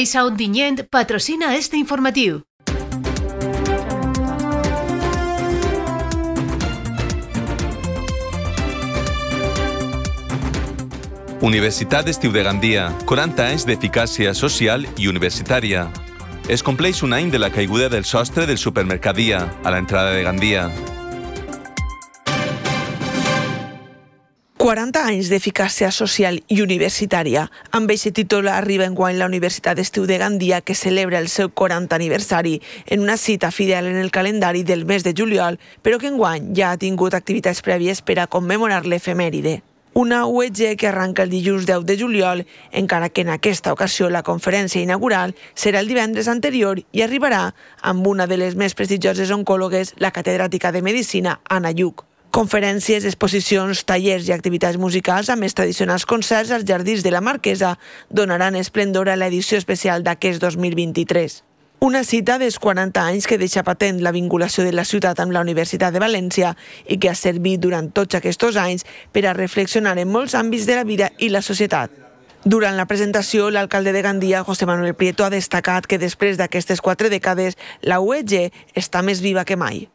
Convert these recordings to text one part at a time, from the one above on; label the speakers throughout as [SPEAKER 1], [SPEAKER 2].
[SPEAKER 1] Caixa Ontinyent patrocina este informatiu.
[SPEAKER 2] Universitat d'Estiu de Gandia, 40 anys d'eficàcia social i universitària. Es compleix un any de la caiguda del sostre del supermercadia a l'entrada de Gandia.
[SPEAKER 3] 40 anys d'eficàcia social i universitària. Amb aquest títol arriba en guany la Universitat d'Estiu de Gandia, que celebra el seu 40 aniversari en una cita fidel en el calendari del mes de juliol, però que enguany ja ha tingut activitats prèvies per a commemorar l'efemèride. Una UEG que arranca el dilluns 10 de juliol, encara que en aquesta ocasió la conferència inaugural serà el divendres anterior i arribarà amb una de les més prestigioses oncòlogues, la catedràtica de Medicina, Anna Lluc. Conferències, exposicions, tallers i activitats musicals amb els tradicionals concerts als Jardins de la Marquesa donaran esplendor a l'edició especial d'aquest 2023. Una cita dels 40 anys que deixa patent la vinculació de la ciutat amb la Universitat de València i que ha servit durant tots aquests anys per a reflexionar en molts àmbits de la vida i la societat. Durant la presentació, l'alcalde de Gandia, José Manuel Prieto, ha destacat que després d'aquestes quatre dècades, la UEG està més viva que mai.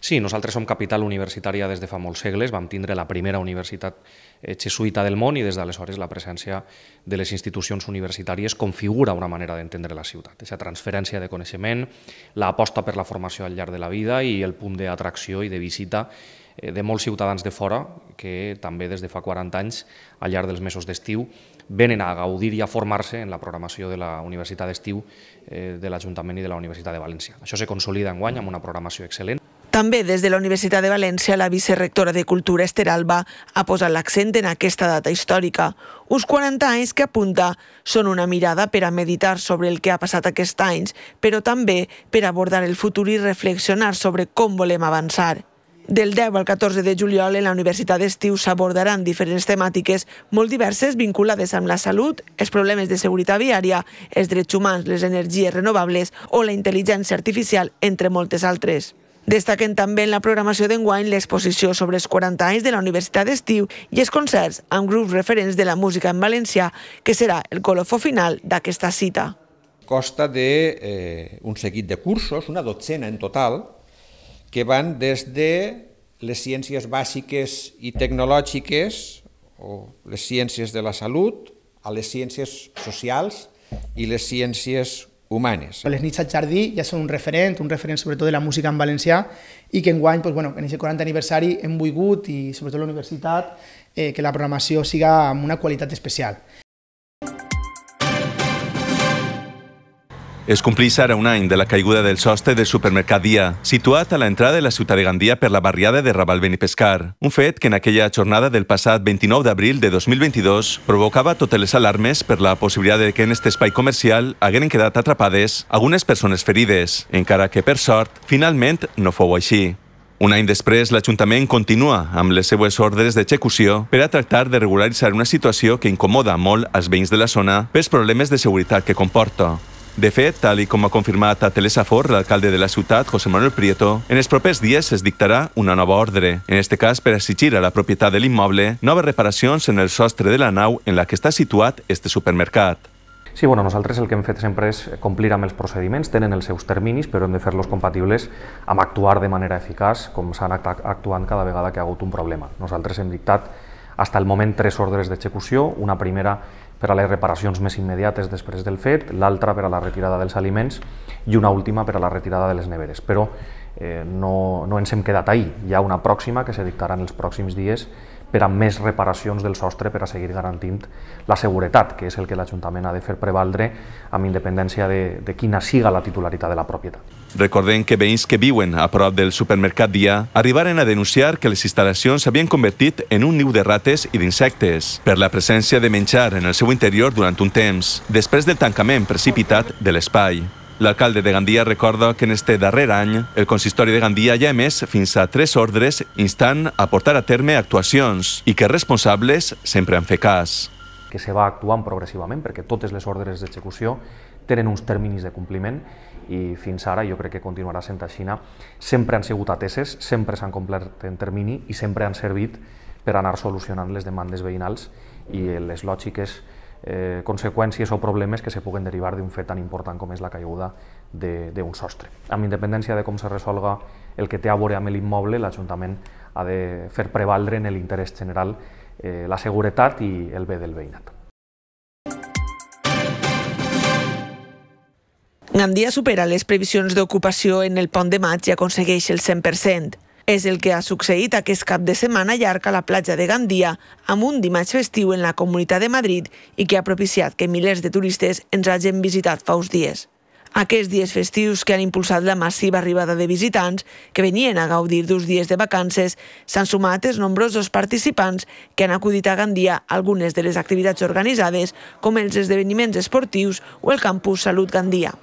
[SPEAKER 4] Sí, nosaltres som capital universitària des de fa molts segles, vam tindre la primera universitat eh, jesuïta del món i des d'aleshores la presència de les institucions universitàries configura una manera d'entendre la ciutat. Aquesta transferència de coneixement, l'aposta per la formació al llarg de la vida i el punt d'atracció i de visita eh, de molts ciutadans de fora que també des de fa 40 anys, al llarg dels mesos d'estiu, venen a gaudir i a formar-se en la programació de la Universitat d'Estiu eh, de l'Ajuntament i de la Universitat de València. Això se consolida en guany amb una programació excel·lent.
[SPEAKER 3] També des de la Universitat de València, la vicerectora de Cultura Esther Alba ha posat l'accent en aquesta data històrica. Uns 40 anys que apunta són una mirada per a meditar sobre el que ha passat aquests anys, però també per abordar el futur i reflexionar sobre com volem avançar. Del 10 al 14 de juliol en la Universitat d'Estiu s'abordaran diferents temàtiques molt diverses vinculades amb la salut, els problemes de seguretat viària, els drets humans, les energies renovables o la intel·ligència artificial, entre moltes altres. Destaquen també en la programació d'enguany l'exposició sobre els 40 anys de la Universitat d'Estiu i els concerts amb grups referents de la música en valencià, que serà el colofó final d'aquesta cita.
[SPEAKER 5] Costa d'un eh, un seguit de cursos, una dotzena en total, que van des de les ciències bàsiques i tecnològiques, o les ciències de la salut, a les ciències socials i les ciències humanes.
[SPEAKER 6] Les nits al jardí ja són un referent, un referent sobretot de la música en valencià i que enguany, doncs, bueno, en aquest 40 aniversari hem volgut, i sobretot la universitat, eh, que la programació siga amb una qualitat especial.
[SPEAKER 2] Es compleix ara un any de la caiguda del sostre del supermercat Dia, situat a l'entrada de la ciutat de Gandia per la barriada de Raval Benipescar. Un fet que en aquella jornada del passat 29 d'abril de 2022 provocava totes les alarmes per la possibilitat de que en aquest espai comercial hagueren quedat atrapades algunes persones ferides, encara que, per sort, finalment no fou així. Un any després, l'Ajuntament continua amb les seues ordres d'execució per a tractar de regularitzar una situació que incomoda molt als veïns de la zona pels problemes de seguretat que comporta. De fet, tal i com ha confirmat a Telesafor l'alcalde de la ciutat, José Manuel Prieto, en els propers dies es dictarà una nova ordre, en este cas per exigir a la propietat de l'immoble noves reparacions en el sostre de la nau en la que està situat este supermercat.
[SPEAKER 4] Sí, bueno, nosaltres el que hem fet sempre és complir amb els procediments, tenen els seus terminis, però hem de fer-los compatibles amb actuar de manera eficaç, com s'han actuant cada vegada que ha hagut un problema. Nosaltres hem dictat fins al moment tres ordres d'execució, una primera per a les reparacions més immediates després del fet, l'altra per a la retirada dels aliments i una última per a la retirada de les neveres. Però eh, no, no ens hem quedat ahir, hi ha una pròxima que se dictarà en els pròxims dies per a més reparacions del sostre per a seguir garantint la seguretat, que és el que l'Ajuntament ha de fer prevaldre amb independència de, de quina siga la titularitat de la propietat.
[SPEAKER 2] Recordem que veïns que viuen a prop del supermercat Dia arribaren a denunciar que les instal·lacions s'havien convertit en un niu de rates i d'insectes per la presència de menjar en el seu interior durant un temps, després del tancament precipitat de l'espai. L'alcalde de Gandia recorda que en este darrer any el consistori de Gandia ja ha emès fins a tres ordres instant a portar a terme actuacions i que responsables sempre han fet cas.
[SPEAKER 4] Que se va actuant progressivament perquè totes les ordres d'execució tenen uns terminis de compliment i fins ara jo crec que continuarà sent així. Sempre han sigut ateses, sempre s'han complert en termini i sempre han servit per anar solucionant les demandes veïnals i les lògiques eh, conseqüències o problemes que se puguen derivar d'un fet tan important com és la caiguda d'un sostre. Amb independència de com se resolga el que té a veure amb l'immoble, l'Ajuntament ha de fer prevaldre en l'interès general eh, la seguretat i el bé del veïnat.
[SPEAKER 3] Gandia supera les previsions d'ocupació en el pont de maig i aconsegueix el 100%. És el que ha succeït aquest cap de setmana llarg a la platja de Gandia, amb un dimarts festiu en la Comunitat de Madrid i que ha propiciat que milers de turistes ens hagin visitat fa uns dies. Aquests dies festius que han impulsat la massiva arribada de visitants que venien a gaudir d'uns dies de vacances s'han sumat els nombrosos participants que han acudit a Gandia algunes de les activitats organitzades com els esdeveniments esportius o el campus Salut Gandia.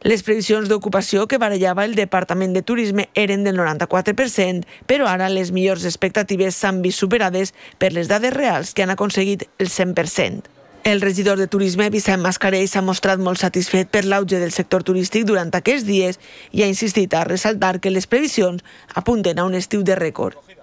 [SPEAKER 3] Les previsions d'ocupació que barallava el Departament de Turisme eren del 94%, però ara les millors expectatives s'han vist superades per les dades reals que han aconseguit el 100%. El regidor de Turisme, Vicent Mascarell, s'ha mostrat molt satisfet per l'auge del sector turístic durant aquests dies i ha insistit a ressaltar que les previsions apunten a un estiu de rècord.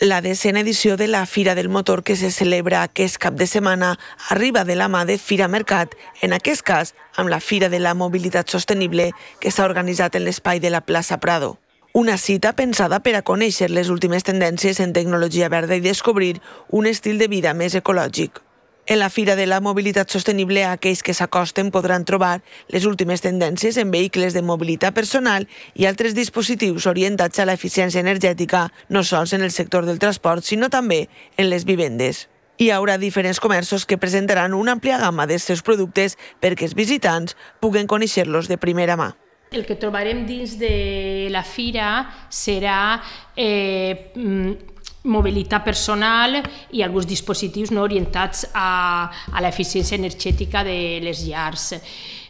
[SPEAKER 3] La decena edició de la Fira del Motor que se celebra aquest cap de setmana arriba de la mà de Fira Mercat, en aquest cas amb la Fira de la Mobilitat Sostenible que s'ha organitzat en l'espai de la plaça Prado. Una cita pensada per a conèixer les últimes tendències en tecnologia verda i descobrir un estil de vida més ecològic. En la Fira de la Mobilitat Sostenible, aquells que s'acosten podran trobar les últimes tendències en vehicles de mobilitat personal i altres dispositius orientats a l'eficiència energètica, no sols en el sector del transport, sinó també en les vivendes. Hi haurà diferents comerços que presentaran una àmplia gamma dels seus productes perquè els visitants puguen conèixer-los de primera mà.
[SPEAKER 7] El que trobarem dins de la fira serà eh, mm, mobilitat personal i alguns dispositius no orientats a, a l'eficiència energètica de les llars.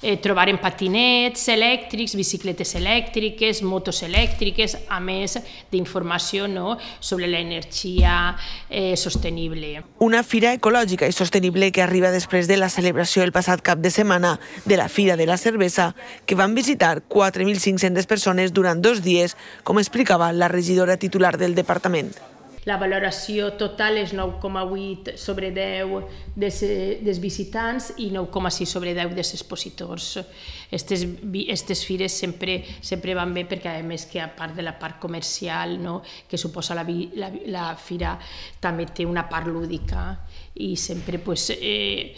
[SPEAKER 7] Eh, trobarem patinets elèctrics, bicicletes elèctriques, motos elèctriques, a més d'informació no, sobre l'energia eh, sostenible.
[SPEAKER 3] Una fira ecològica i sostenible que arriba després de la celebració el passat cap de setmana de la Fira de la Cervesa, que van visitar 4.500 persones durant dos dies, com explicava la regidora titular del departament
[SPEAKER 7] la valoració total és 9,8 sobre 10 des, des visitants i 9,6 sobre 10 dels expositors. Estes, estes fires sempre, sempre van bé perquè a més que a part de la part comercial no, que suposa la, la, la fira també té una part lúdica i sempre pues, eh,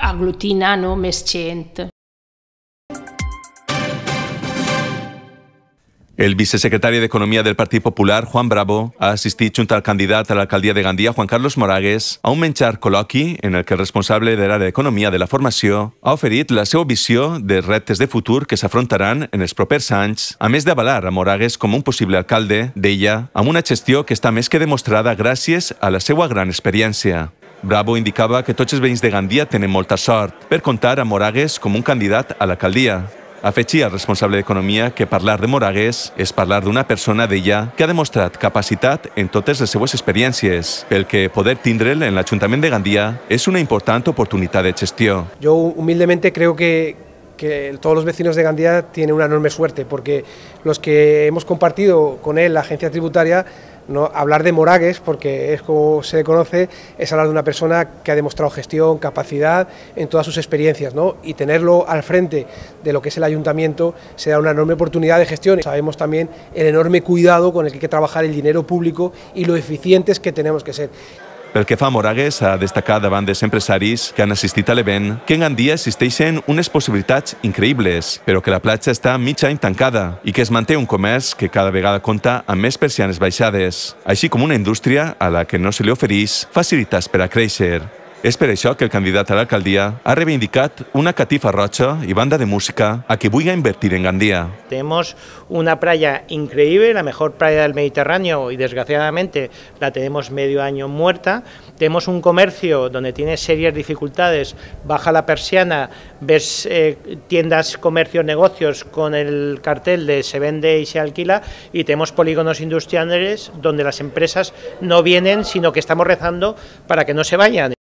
[SPEAKER 7] aglutina no, més gent.
[SPEAKER 2] El vicesecretari d'Economia del Partit Popular, Juan Bravo, ha assistit junt al candidat a l'alcaldia de Gandia, Juan Carlos Moragues, a un menjar col·loqui en el que el responsable de l'àrea d'Economia de la formació ha oferit la seva visió de reptes de futur que s'afrontaran en els propers anys, a més d'avalar a Moragues com un possible alcalde, d'ella, amb una gestió que està més que demostrada gràcies a la seva gran experiència. Bravo indicava que tots els veïns de Gandia tenen molta sort per comptar a Moragues com un candidat a l'alcaldia, Afegir al responsable d'Economia que parlar de Moragues és parlar d'una persona d'ella que ha demostrat capacitat en totes les seues experiències, pel que poder tindre'l en l'Ajuntament de Gandia és una important oportunitat de gestió.
[SPEAKER 8] Yo humildemente creo que, que todos los vecinos de Gandía tienen una enorme suerte, porque los que hemos compartido con él la agencia tributaria No, hablar de Moragues, porque es como se le conoce, es hablar de una persona que ha demostrado gestión, capacidad en todas sus experiencias, ¿no? y tenerlo al frente de lo que es el ayuntamiento se da una enorme oportunidad de gestión. Sabemos también el enorme cuidado con el que hay que trabajar el dinero público y lo eficientes que tenemos que ser.
[SPEAKER 2] Pel que fa a Moragues, ha destacat davant dels empresaris que han assistit a l'event que en Gandia existeixen unes possibilitats increïbles, però que la platja està mig any tancada i que es manté un comerç que cada vegada compta amb més persianes baixades, així com una indústria a la que no se li ofereix facilitats per a créixer. És per que el candidat a l'alcaldia ha reivindicat una catifa roja y banda de música a que a invertir en Gandía.
[SPEAKER 9] Tenemos una playa increíble, la mejor playa del Mediterráneo y desgraciadamente la tenemos medio año muerta. Tenemos un comercio donde tiene serias dificultades, baja la persiana, ves eh, tiendas, comercios, negocios con el cartel de se vende y se alquila y tenemos polígonos industriales donde las empresas no vienen, sino que estamos rezando para que no se vayan.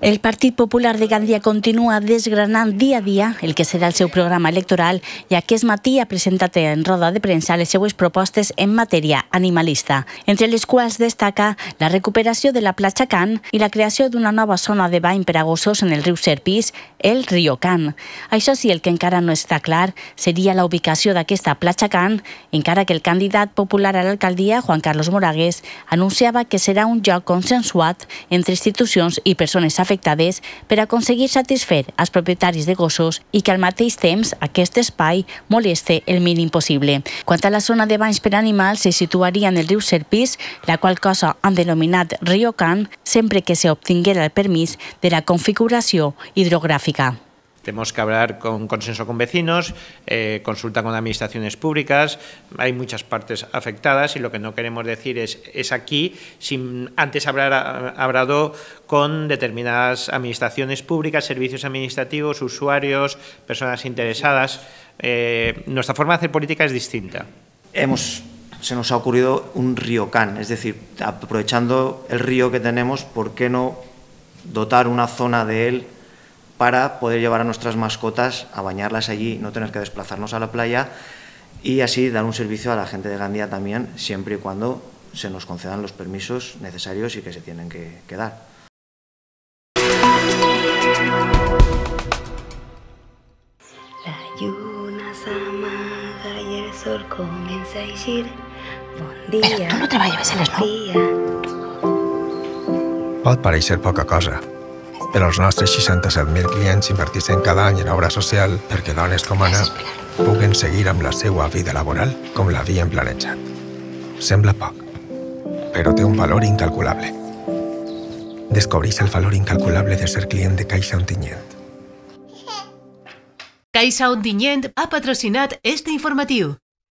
[SPEAKER 10] El Partit Popular de Gandia continua desgranant dia a dia el que serà el seu programa electoral i aquest matí ha presentat en roda de premsa les seues propostes en matèria animalista, entre les quals destaca la recuperació de la platja Can i la creació d'una nova zona de bany per a gossos en el riu Serpis, el Rio Can. Això sí, el que encara no està clar seria la ubicació d'aquesta platja Can, encara que el candidat popular a l'alcaldia, Juan Carlos Moragues, anunciava que serà un lloc consensuat entre institucions i persones afectades afectades per aconseguir satisfer als propietaris de gossos i que al mateix temps aquest espai moleste el mínim possible. Quant a la zona de banys per animals, se situaria en el riu Serpís, la qual cosa han denominat Rio Can, sempre que se obtinguera el permís de la configuració hidrogràfica.
[SPEAKER 9] Tenemos que hablar con consenso con vecinos, eh, consulta con administraciones públicas, hay muchas partes afectadas y lo que no queremos decir es, es aquí, sin antes haber hablado con determinadas administraciones públicas, servicios administrativos, usuarios, personas interesadas. Eh, nuestra forma de hacer política es distinta.
[SPEAKER 11] Hemos se nos ha ocurrido un río can, es decir, aprovechando el río que tenemos, ¿por qué no dotar una zona de él para poder llevar a nuestras mascotas a bañarlas allí, no tener que desplazarnos a la playa y así dar un servicio a la gente de Gandía también, siempre y cuando se nos concedan los permisos necesarios y que se tienen que, que dar.
[SPEAKER 12] La lluna i el sol comença a eixir. Bon dia.
[SPEAKER 10] Però tu no treballes a les
[SPEAKER 13] 9? Pot pareixer poca cosa, però els nostres 67.000 clients invertissin cada any en obra social perquè dones com Anna puguen seguir amb la seva vida laboral com l'havien planejat. Sembla poc, però té un valor incalculable. Descobreix el valor incalculable de ser client de Caixa Ontinyent.
[SPEAKER 1] Caixa Ontinyent ha patrocinat este informatiu.